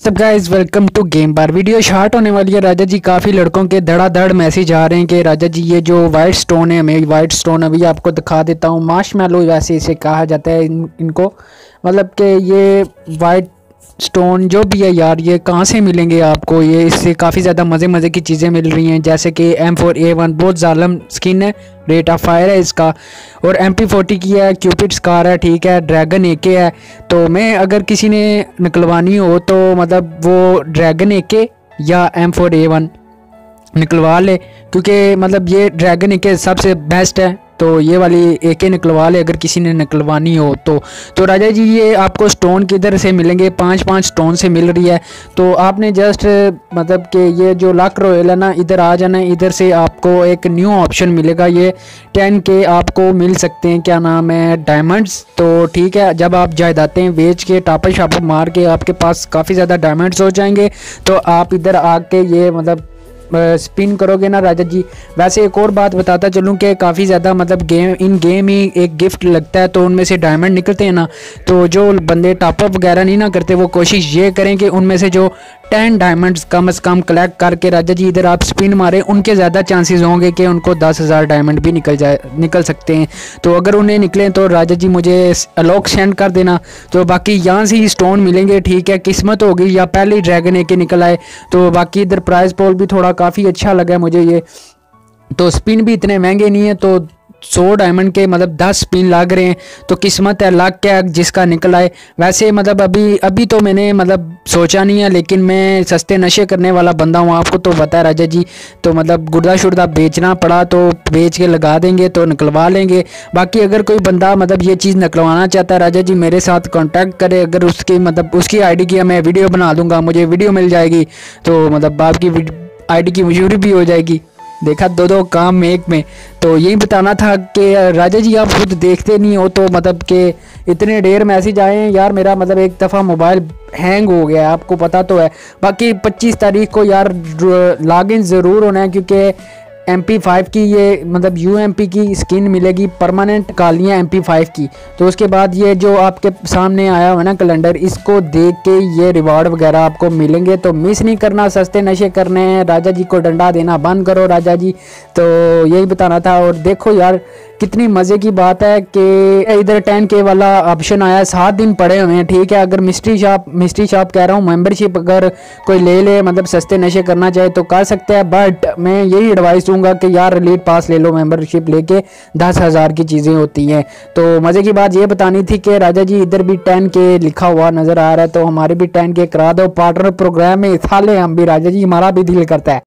सब guys welcome to game bar video short होने वाली है। राजा जी काफ़ी लड़कों के धड़ाधड़ मैसेज आ रहे हैं कि राजा जी ये जो वाइट स्टोन है मैं वाइट स्टोन अभी आपको दिखा देता हूँ। मैलो वैसे इसे कहा जाता है इन, इनको। मतलब कि ये वाइट स्टोन जो भी है यार, ये कहाँ से मिलेंगे आपको? ये इससे काफ़ी ज़्यादा मज़े मज़े की चीज़ें मिल रही हैं, जैसे कि एम फोर ए वन बहुत ज़ालम स्किन है रेट ऑफ़ फायर है इसका, और एम पी फोर्टी की है क्यूपिड स्कार है, ठीक है ड्रैगन ए के है तो मैं अगर किसी ने निकलवानी हो तो मतलब वो ड्रैगन ए के या एम फोर ए वन निकलवा ले, क्योंकि मतलब ये ड्रैगन ए के सबसे बेस्ट है। तो ये वाली एक ही निकलवा ले, अगर किसी ने निकलवानी हो तो। तो राजा जी, ये आपको स्टोन किधर से मिलेंगे? पाँच पाँच स्टोन से मिल रही है। तो आपने जस्ट मतलब कि ये जो लक रॉयल है ना, इधर आ जाना, इधर से आपको एक न्यू ऑप्शन मिलेगा। ये टेन के आपको मिल सकते हैं। क्या नाम है? डायमंड्स तो ठीक है, जब आप जायदाते हैं बेच के टापर शापर मार के आपके पास काफ़ी ज़्यादा डायमंड्स हो जाएँगे तो आप इधर आके ये मतलब स्पिन करोगे ना राजा जी? वैसे एक और बात बताता चलूँ कि काफ़ी ज़्यादा मतलब गेम इन गेम ही एक गिफ्ट लगता है तो उनमें से डायमंड निकलते हैं ना तो जो बंदे टॉपअप वगैरह नहीं ना करते, वो कोशिश ये करें कि उनमें से जो टेन डायमंड्स कम अज़ कम कलेक्ट करके राजा जी इधर आप स्पिन मारें, उनके ज़्यादा चांसेस होंगे कि उनको दस हज़ार डायमंड भी निकल जाए, निकल सकते हैं। तो अगर उन्हें निकलें तो राजा जी मुझे अलॉक सेंड कर देना। तो बाकी यहाँ से ही स्टोन मिलेंगे, ठीक है? किस्मत होगी, या पहले ही ड्रैगन एक निकल आए। तो बाकी इधर प्राइस पोल भी थोड़ा काफ़ी अच्छा लगा मुझे ये। तो स्पिन भी इतने महँगे नहीं है तो सौ डायमंड के मतलब दस पिन लग रहे हैं। तो किस्मत है लग क्या जिसका निकल आए वैसे मतलब अभी अभी तो मैंने मतलब सोचा नहीं है, लेकिन मैं सस्ते नशे करने वाला बंदा हूँ। आपको तो पता है राजा जी तो मतलब गुर्दा शुर्दा बेचना पड़ा तो बेच के लगा देंगे तो निकलवा लेंगे। बाकी अगर कोई बंदा मतलब ये चीज़ निकलवाना चाहता है, राजा जी, मेरे साथ कॉन्टैक्ट करे। अगर उसकी मतलब उसकी आईडी की मैं वीडियो बना दूँगा, मुझे वीडियो मिल जाएगी। तो मतलब आपकी आई की मशहूरी भी हो जाएगी। देखा दो दो काम एक में। तो यही बताना था कि राजा जी, आप खुद देखते नहीं हो तो मतलब कि इतने देर मैसेज आए हैं। यार, मेरा मतलब एक दफ़ा मोबाइल हैंग हो गया है, आपको पता तो है। बाकी 25 तारीख को यार लॉगिन ज़रूर होना है, क्योंकि एम पी फाइव की ये मतलब यू एम पी की स्किन मिलेगी परमानेंट कालियाँ एम पी फाइव की। तो उसके बाद ये जो आपके सामने आया हुआ ना कैलेंडर इसको देख के ये रिवार्ड वगैरह आपको मिलेंगे। तो मिस नहीं करना, सस्ते नशे करने हैं, राजा जी को डंडा देना बंद करो राजा जी। तो यही बताना था और देखो यार कितनी मज़े की बात है कि इधर टेन के वाला ऑप्शन आया, सात दिन पड़े हुए हैं, ठीक है, अगर मिस्ट्री शॉप मिस्ट्री शॉप कह रहा हूँ मेंबरशिप अगर कोई ले ले मतलब सस्ते नशे करना चाहे तो कर सकते हैं बट मैं यही एडवाइस दूँगा कि यार रिलीट पास ले लो मेंबरशिप लेके, दस हज़ार की चीज़ें होती हैं। तो मज़े की बात ये बतानी थी कि राजा जी, इधर भी टेन के लिखा हुआ नज़र आ रहा है तो हमारे भी टेन के करा दो पार्टनर प्रोग्राम में साले हम भी, राजा जी, हमारा भी दिल करता है।